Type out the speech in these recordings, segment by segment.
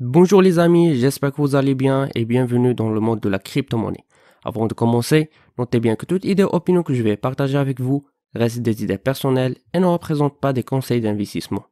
Bonjour les amis, j'espère que vous allez bien et bienvenue dans le monde de la crypto-monnaie. Avant de commencer, notez bien que toute idée ou opinion que je vais partager avec vous reste des idées personnelles et ne représente pas des conseils d'investissement.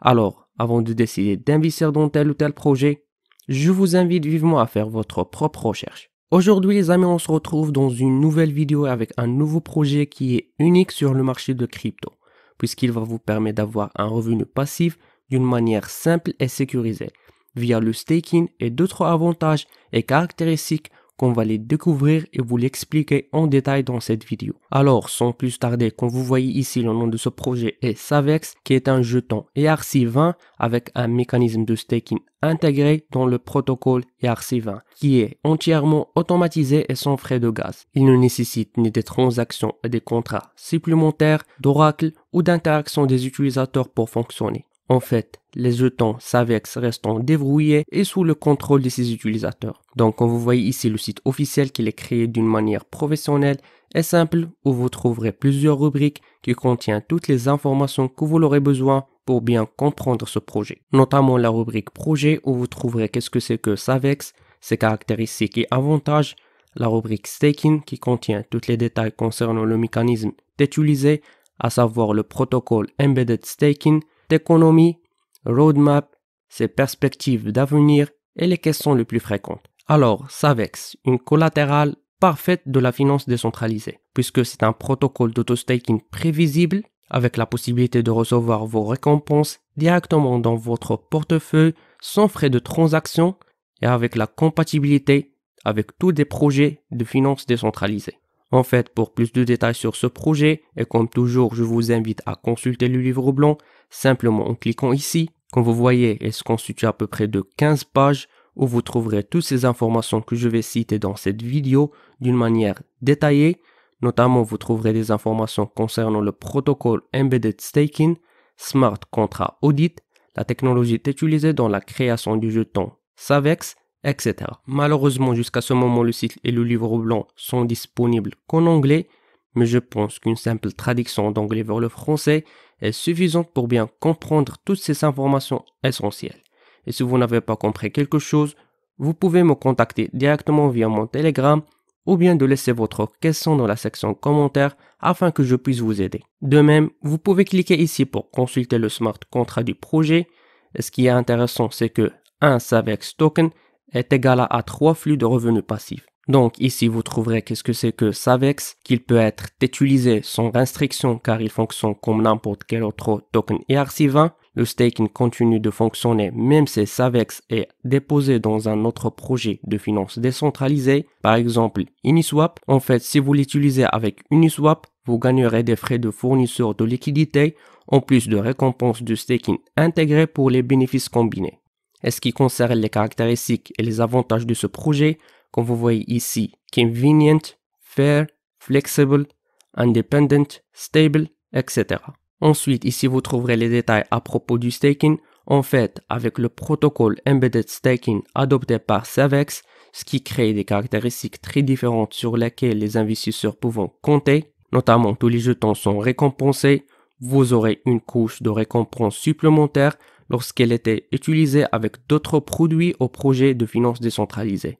Alors, avant de décider d'investir dans tel ou tel projet, je vous invite vivement à faire votre propre recherche. Aujourd'hui les amis, on se retrouve dans une nouvelle vidéo avec un nouveau projet qui est unique sur le marché de crypto, puisqu'il va vous permettre d'avoir un revenu passif d'une manière simple et sécurisée via le staking et d'autres avantages et caractéristiques qu'on va les découvrir et vous l'expliquer en détail dans cette vidéo. Alors, sans plus tarder, comme vous voyez ici, le nom de ce projet est Savex, qui est un jeton ERC20 avec un mécanisme de staking intégré dans le protocole ERC20, qui est entièrement automatisé et sans frais de gaz. Il ne nécessite ni des transactions et des contrats supplémentaires d'Oracle ou d'interaction des utilisateurs pour fonctionner. En fait, les jetons SAVEX restant déverrouillés et sous le contrôle de ses utilisateurs. Donc, comme vous voyez ici le site officiel qui est créé d'une manière professionnelle et simple où vous trouverez plusieurs rubriques qui contiennent toutes les informations que vous aurez besoin pour bien comprendre ce projet. Notamment la rubrique projet où vous trouverez qu'est-ce que c'est que SAVEX, ses caractéristiques et avantages, la rubrique staking qui contient tous les détails concernant le mécanisme d'utiliser, à savoir le protocole embedded staking, d'économie, roadmap, ses perspectives d'avenir et les questions les plus fréquentes. Alors, SAVEX, une collatérale parfaite de la finance décentralisée, puisque c'est un protocole d'auto-staking prévisible avec la possibilité de recevoir vos récompenses directement dans votre portefeuille sans frais de transaction et avec la compatibilité avec tous des projets de finance décentralisée. En fait, pour plus de détails sur ce projet, et comme toujours, je vous invite à consulter le livre blanc simplement en cliquant ici. Comme vous voyez, il se constitue à peu près de 15 pages où vous trouverez toutes ces informations que je vais citer dans cette vidéo d'une manière détaillée. Notamment, vous trouverez des informations concernant le protocole Embedded Staking, Smart Contract Audit, la technologie utilisée dans la création du jeton SAVEX etc. Malheureusement, jusqu'à ce moment, le site et le livre blanc sont disponibles qu'en anglais, mais je pense qu'une simple traduction d'anglais vers le français est suffisante pour bien comprendre toutes ces informations essentielles. Et si vous n'avez pas compris quelque chose, vous pouvez me contacter directement via mon Telegram ou bien de laisser votre question dans la section commentaires afin que je puisse vous aider. De même, vous pouvez cliquer ici pour consulter le smart contract du projet. Et ce qui est intéressant, c'est que un SAVEX token est égal à 3 flux de revenus passifs. Donc ici, vous trouverez qu'est-ce que c'est que SAVEX, qu'il peut être utilisé sans restriction car il fonctionne comme n'importe quel autre token ERC20. Le staking continue de fonctionner même si SAVEX est déposé dans un autre projet de finance décentralisé, par exemple Uniswap. En fait, si vous l'utilisez avec Uniswap, vous gagnerez des frais de fournisseur de liquidité en plus de récompenses de staking intégrées pour les bénéfices combinés. Et ce qui concerne les caractéristiques et les avantages de ce projet, comme vous voyez ici, convenient, fair, flexible, independent, stable, etc. Ensuite, ici vous trouverez les détails à propos du staking. En fait, avec le protocole Embedded Staking adopté par Savex, ce qui crée des caractéristiques très différentes sur lesquelles les investisseurs peuvent compter, notamment tous les jetons sont récompensés, vous aurez une couche de récompense supplémentaire lorsqu'elle était utilisée avec d'autres produits au projet de finances décentralisées.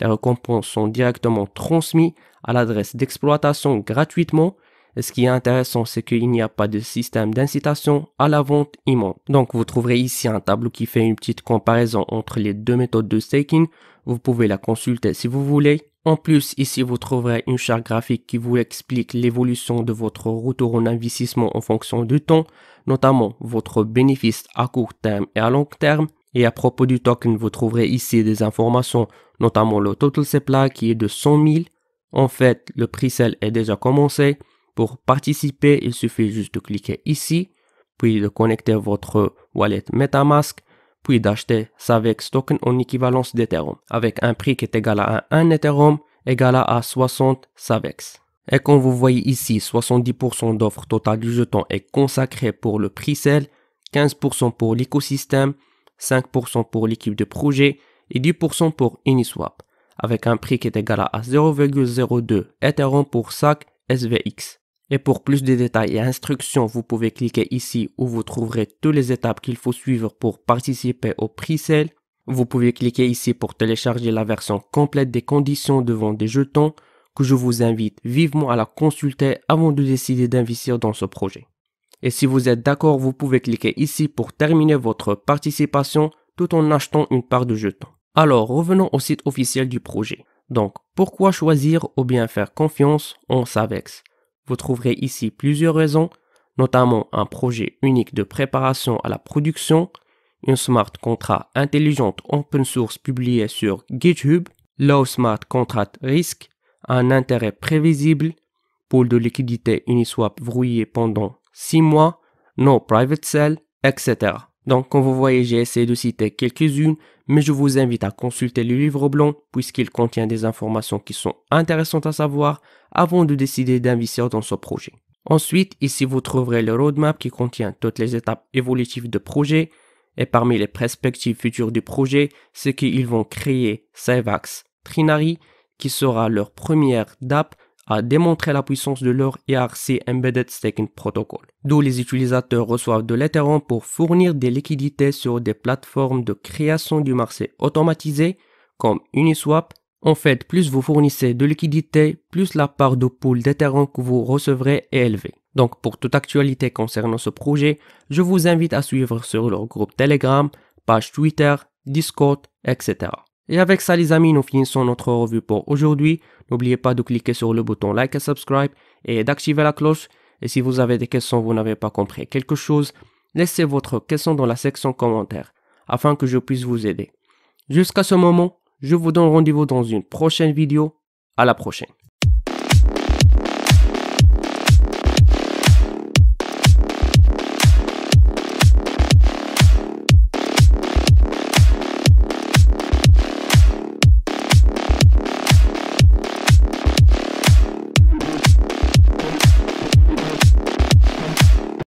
Les récompenses sont directement transmises à l'adresse d'exploitation gratuitement. Et ce qui est intéressant, c'est qu'il n'y a pas de système d'incitation à la vente immense. Donc, vous trouverez ici un tableau qui fait une petite comparaison entre les deux méthodes de staking. Vous pouvez la consulter si vous voulez. En plus, ici, vous trouverez une charte graphique qui vous explique l'évolution de votre retour en investissement en fonction du temps, notamment votre bénéfice à court terme et à long terme. Et à propos du token, vous trouverez ici des informations, notamment le total supply qui est de 100 000. En fait, le pre-sale est déjà commencé. Pour participer, il suffit juste de cliquer ici, puis de connecter votre wallet MetaMask, puis d'acheter Savex token en équivalence d'Ethereum, avec un prix qui est égal à 1 Ethereum égal à 60 Savex. Et comme vous voyez ici, 70% d'offre totale du jeton est consacré pour le pre-sale, 15% pour l'écosystème, 5% pour l'équipe de projet et 10% pour Uniswap. avec un prix qui est égal à 0,02 Ethereum pour chaque SVX. Et pour plus de détails et instructions, vous pouvez cliquer ici où vous trouverez toutes les étapes qu'il faut suivre pour participer au pre-sale. Vous pouvez cliquer ici pour télécharger la version complète des conditions de vente des jetons que je vous invite vivement à la consulter avant de décider d'investir dans ce projet. Et si vous êtes d'accord, vous pouvez cliquer ici pour terminer votre participation tout en achetant une part de jetons. Alors, revenons au site officiel du projet. Donc, pourquoi choisir ou bien faire confiance en Savex? Vous trouverez ici plusieurs raisons, notamment un projet unique de préparation à la production, une smart contract intelligente open source publiée sur GitHub, low smart contract risk, un intérêt prévisible, pool de liquidité Uniswap verrouillé pendant 6 mois, no private sell, etc. Donc, comme vous voyez, j'ai essayé de citer quelques-unes, mais je vous invite à consulter le livre blanc puisqu'il contient des informations qui sont intéressantes à savoir avant de décider d'investir dans ce projet. Ensuite, ici vous trouverez le roadmap qui contient toutes les étapes évolutives de projet et parmi les perspectives futures du projet, c'est qu'ils vont créer Savax Trinary qui sera leur première DAP à démontrer la puissance de leur ERC Embedded Staking Protocol, d'où les utilisateurs reçoivent de l'Ethereum pour fournir des liquidités sur des plateformes de création du marché automatisé comme Uniswap. En fait, plus vous fournissez de liquidités, plus la part de pool d'Ethereum que vous recevrez est élevée. Donc pour toute actualité concernant ce projet, je vous invite à suivre sur leur groupe Telegram, page Twitter, Discord, etc. Et avec ça les amis, nous finissons notre revue pour aujourd'hui. N'oubliez pas de cliquer sur le bouton like et subscribe et d'activer la cloche. Et si vous avez des questions, vous n'avez pas compris quelque chose, laissez votre question dans la section commentaires afin que je puisse vous aider. Jusqu'à ce moment, je vous donne rendez-vous dans une prochaine vidéo. À la prochaine.